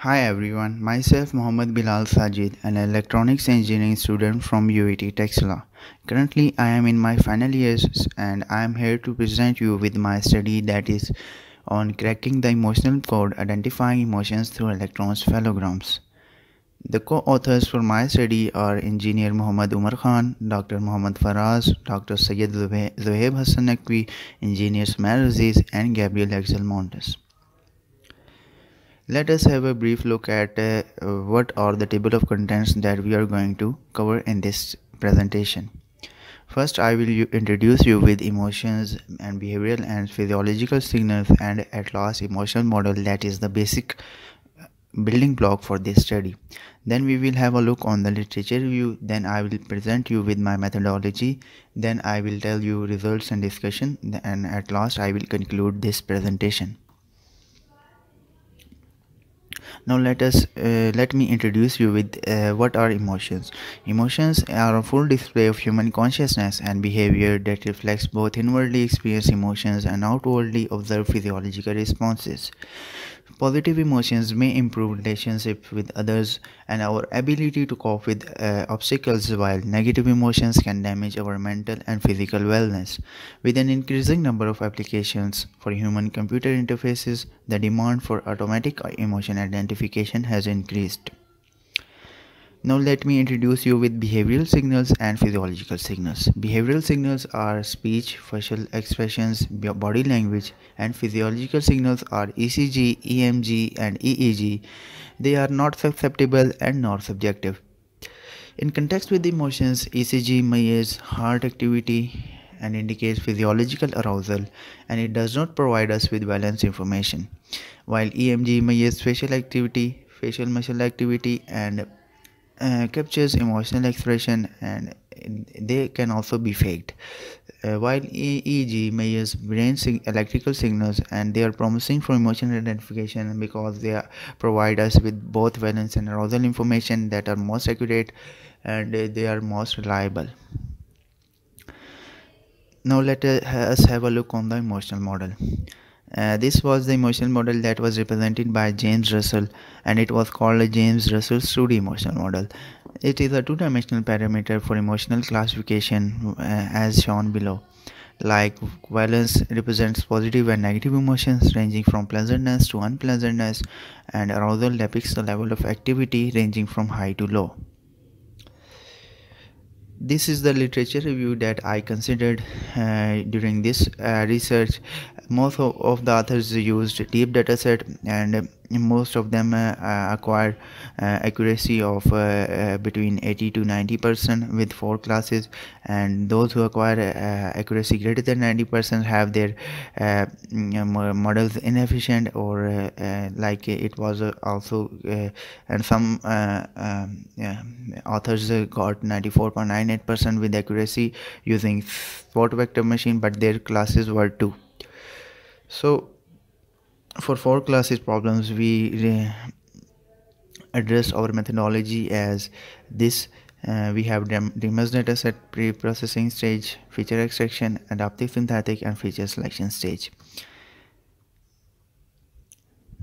Hi everyone, myself Muhammad Bilal Sajid, an electronics engineering student from UET Taxila. Currently, I am in my final years and I am here to present you with my study that is on cracking the emotional code identifying emotions through electroencephalograms. The co-authors for my study are Engineer Muhammad Umar Khan, Dr. Muhammad Faraz, Dr. Syed Zohaib Hassan Naqvi, Engineer Smail Aziz, and Gabriel Axel Montes. Let us have a brief look at uh, what are the table of contents that we are going to cover in this presentation. First, I will introduce you with emotions and behavioral and physiological signals and at last emotional model that is the basic uh, building block for this study. Then we will have a look on the literature review. Then I will present you with my methodology. Then I will tell you results and discussion. And at last I will conclude this presentation now let us uh, let me introduce you with uh, what are emotions. Emotions are a full display of human consciousness and behavior that reflects both inwardly experienced emotions and outwardly observed physiological responses Positive emotions may improve relationships with others and our ability to cope with uh, obstacles, while negative emotions can damage our mental and physical wellness. With an increasing number of applications for human computer interfaces, the demand for automatic emotion identification has increased. Now let me introduce you with behavioral signals and physiological signals. Behavioral signals are speech, facial expressions, body language and physiological signals are ECG, EMG and EEG. They are not susceptible and not subjective. In context with emotions, ECG measures heart activity and indicates physiological arousal and it does not provide us with balanced information. While EMG measures facial activity, facial muscle activity and uh, captures emotional expression and they can also be faked. Uh, while EEG measures brain sig electrical signals and they are promising for emotional identification because they provide us with both valence and arousal information that are most accurate and uh, they are most reliable. Now let us have a look on the emotional model. Uh, this was the emotional model that was represented by James Russell and it was called a James Russell's 2D emotional model. It is a two-dimensional parameter for emotional classification uh, as shown below. Like valence represents positive and negative emotions ranging from pleasantness to unpleasantness and arousal depicts the level of activity ranging from high to low this is the literature review that I considered uh, during this uh, research. Most of, of, the authors used DEAP dataset and most of them uh, uh acquired uh, accuracy of uh, between 80 to 90 percent with four classes and those who acquire accuracy greater than 90 percent have their models inefficient or like it was also and some um, yeah, authors got 94.9 Eight percent with accuracy using support vector machine but their classes were two. So for four classes problems we address our methodology as this. Uh, we have DMS dataset pre-processing stage, feature extraction, adaptive synthetic, and feature selection stage.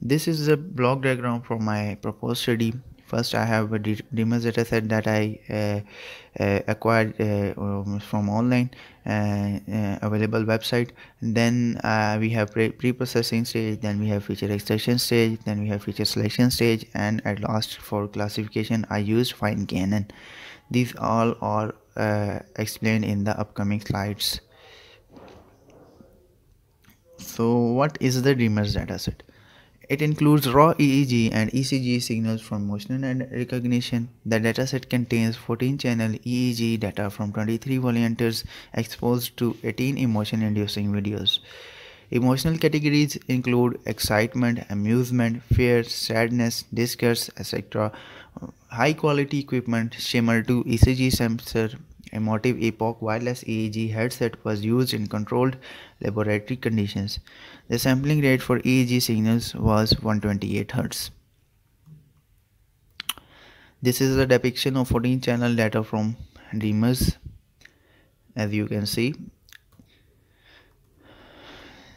This is a block diagram for my proposed study first I have a Deimos dataset that I uh, uh, acquired uh, um, from online uh, uh, available website. Then uh, we have pre-processing stage then we have feature extraction stage then we have feature selection stage and at last for classification I used fine KNN these all are explained in the upcoming slides. So what is the Deimos dataset it includes raw EEG and ECG signals from motion and recognition. The dataset contains 14 channel EEG data from 23 volunteers exposed to 18 emotion inducing videos. Emotional categories include excitement, amusement, fear, sadness, disgust, etc. High quality equipment, Shimmer 2 ECG sensor, Emotiv EPOC wireless EEG headset was used in controlled laboratory conditions. The sampling rate for EEG signals was 128 Hz. This is a depiction of 14 channel data from Deimos as you can see.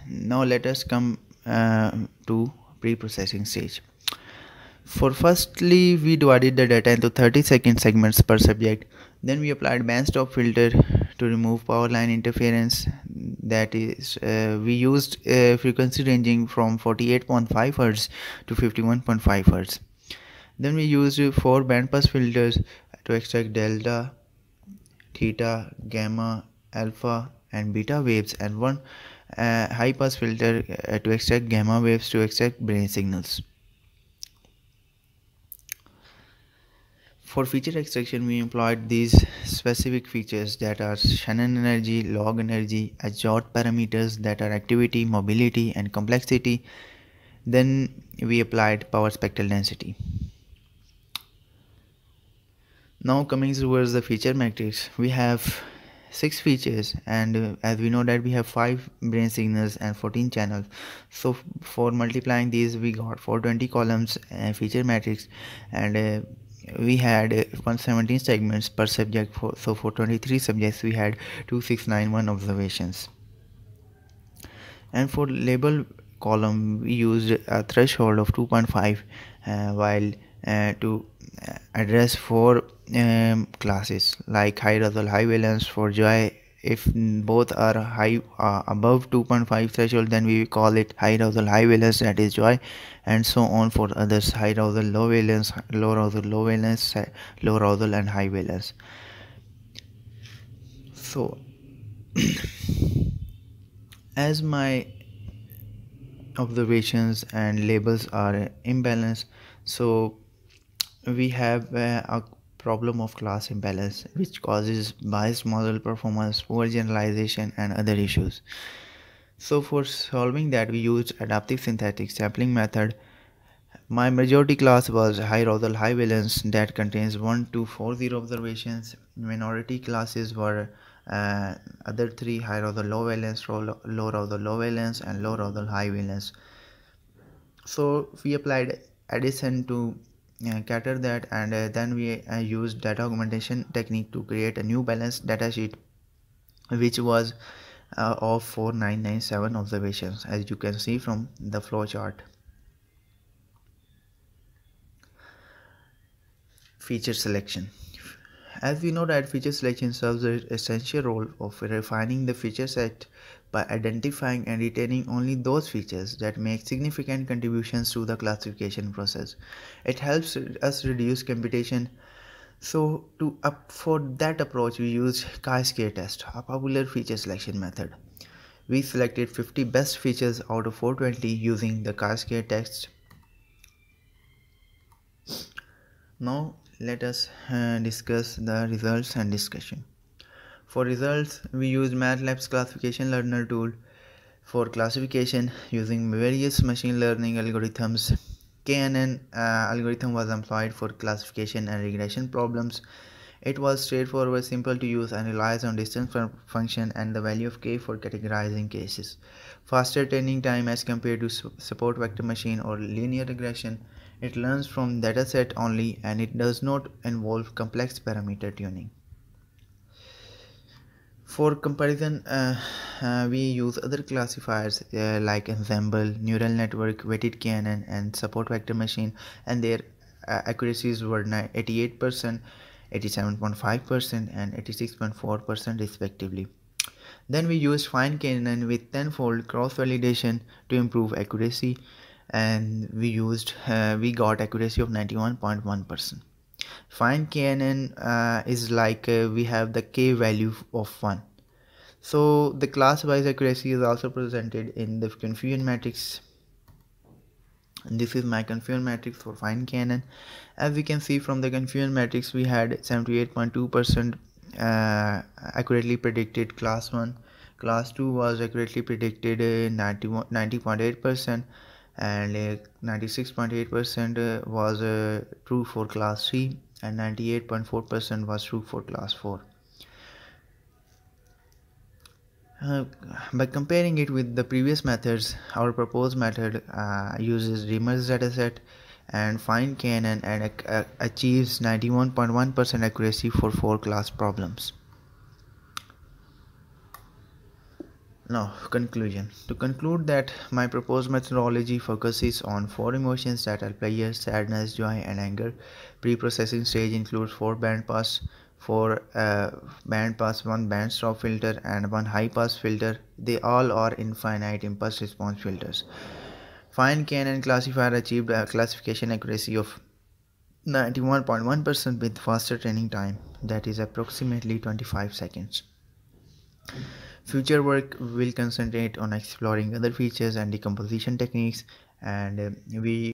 Now let us come uh, to pre-processing stage. For firstly, we divided the data into 30 second segments per subject. Then we applied band stop filter to remove power line interference. That is, uh, we used uh, frequency ranging from 48.5 Hz to 51.5 Hz. Then we used four bandpass filters to extract delta, theta, gamma, alpha, and beta waves, and one uh, high pass filter uh, to extract gamma waves to extract brain signals. For feature extraction, we employed these specific features that are Shannon energy, log energy, Hjorth parameters that are activity, mobility, and complexity. Then we applied power spectral density. Now coming towards the feature matrix, we have six features and uh, as we know that we have five brain signals and 14 channels so for multiplying these we got 420 columns uh, feature matrix and uh, we had 117 segments per subject for, so for 23 subjects we had 2691 observations. And for label column we used a threshold of 2.5 uh, while uh, to uh, address four um, classes like high resolution high valence for joy if both are high uh, above 2.5 threshold then we call it high arousal high valence that is joy and so on for others high arousal low valence low arousal low valence low arousal and high valence. So as my observations and labels are imbalanced so we have uh, a problem of class imbalance which causes biased model performance, poor generalization and other issues. So for solving that we used adaptive synthetic sampling method. My majority class was high arousal high valence that contains 1 to 40 observations. Minority classes were uh, other three high arousal low valence, low arousal low valence and low arousal high valence. So we applied ADASYN to cater that and uh, then we uh, used data augmentation technique to create a new balanced data sheet which was uh, of 4997 observations as you can see from the flow chart. Feature selection as we know that feature selection serves an essential role of refining the feature set by identifying and retaining only those features that make significant contributions to the classification process. It helps us reduce computation. So to up for that approach we used chi-square test, a popular feature selection method. We selected 50 best features out of 420 using the chi-square test. Now let us uh, discuss the results and discussion. For results, we use MATLAB's classification learner tool for classification using various machine learning algorithms. KNN uh, algorithm was employed for classification and regression problems. It was straightforward, simple to use and relies on distance function and the value of k for categorizing cases. Faster training time as compared to support vector machine or linear regression it learns from dataset only and it does not involve complex parameter tuning. For comparison, uh, uh, we use other classifiers uh, like Ensemble, Neural Network, Weighted KNN, and Support Vector Machine, and their uh, accuracies were 88%, 87.5%, and 86.4% respectively. Then we used Fine KNN with tenfold cross validation to improve accuracy and we used uh, we got accuracy of 91.1 percent. Fine knn uh, is like uh, we have the k value of 1 so the class wise accuracy is also presented in the confusion matrix. And this is my confusion matrix for fine knn as we can see from the confusion matrix we had 78.2 percent uh, accurately predicted class 1 class 2 was accurately predicted uh, 90.8 percent and 96.8% uh, was uh, true for class 3 and 98.4% was true for class 4 uh, by comparing it with the previous methods our proposed method uh, uses remerged dataset and fine KNN and uh, achieves 91.1% accuracy for four class problems Now, conclusion. To conclude that my proposed methodology focuses on four emotions that are pleasure, sadness, joy, and anger. Pre-processing stage includes four band pass, four uh, band pass, one band stop filter, and one high pass filter. They all are infinite impulse response filters. Fine KNN classifier achieved a classification accuracy of 91.1% with faster training time, that is approximately 25 seconds. Future work will concentrate on exploring other features and decomposition techniques and uh, we